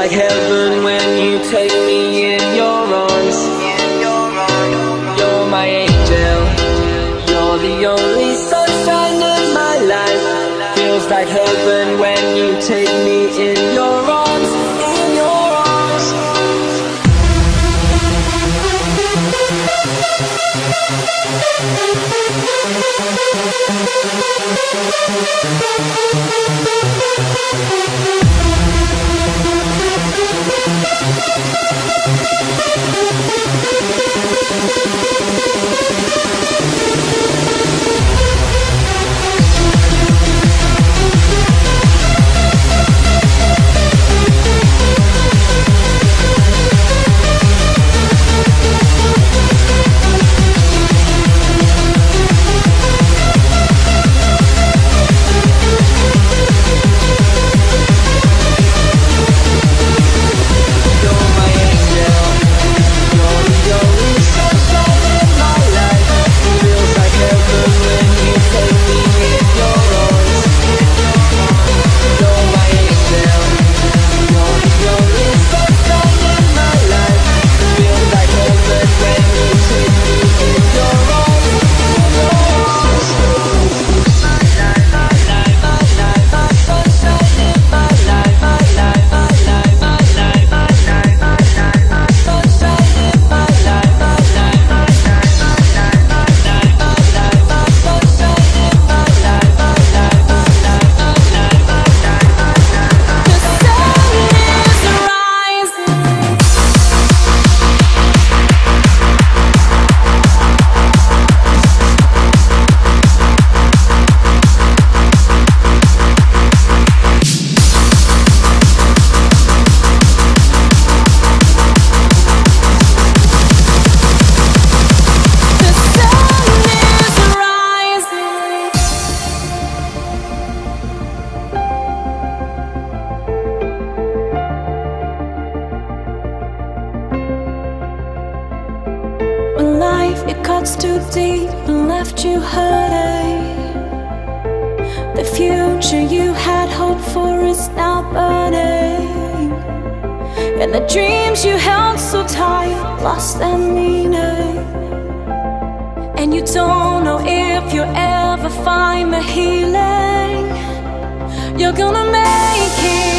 Like heaven when you take me in your arms. You're my angel. You're the only sunshine in my life. Feels like heaven when you take me in your arms. In your arms. You're Thank you. Cuts too deep and left you hurting. The future you had hoped for is now burning. And the dreams you held so tight lost their meaning. And you don't know if you'll ever find the healing. You're gonna make it.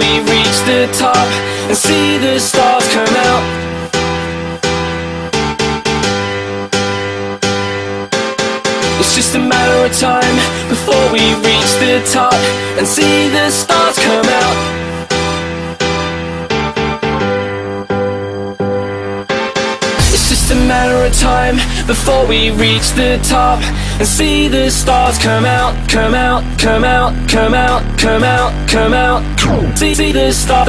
We reach the top and see the stars come out. It's just a matter of time before we reach the top and see the stars come out. Just a matter of time before we reach the top and see the stars come out, come out, come out, come out, come out, come out. See, see the stars.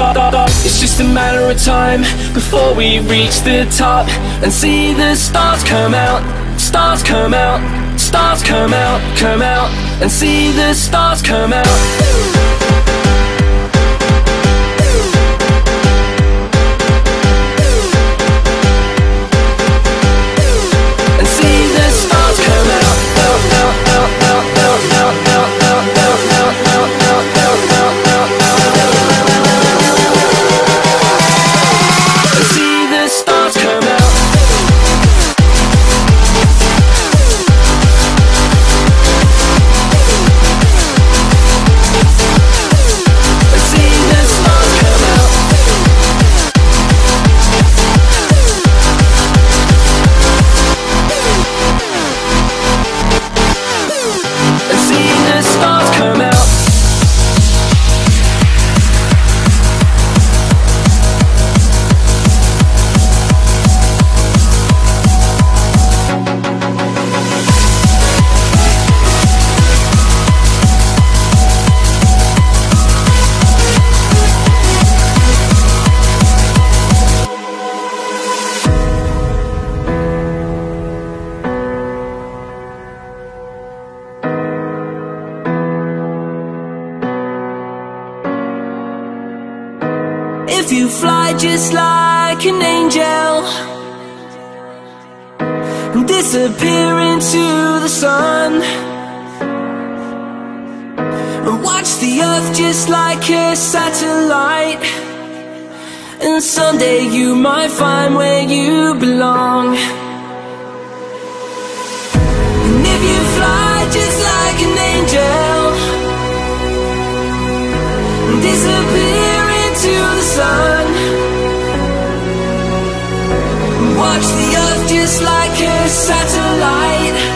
It's just a matter of time before we reach the top and see the stars come out, stars come out, stars come out, come out, and see the stars come out. if you fly just like an angel. And disappear into the sun. And watch the earth just like a satellite. And someday you might find where you belong. And if you fly just like an angel. And disappear watch the earth just like a satellite.